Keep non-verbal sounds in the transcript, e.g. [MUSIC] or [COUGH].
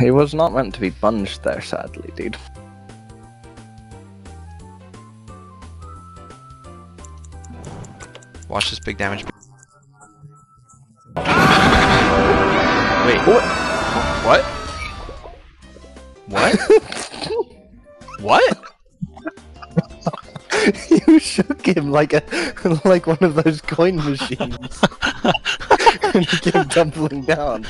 He was not meant to be bunged there, sadly, dude. Watch this big damage. Wait. What? What? What? what? [LAUGHS] you shook him like a [LAUGHS] like one of those coin machines, [LAUGHS] and he came tumbling down.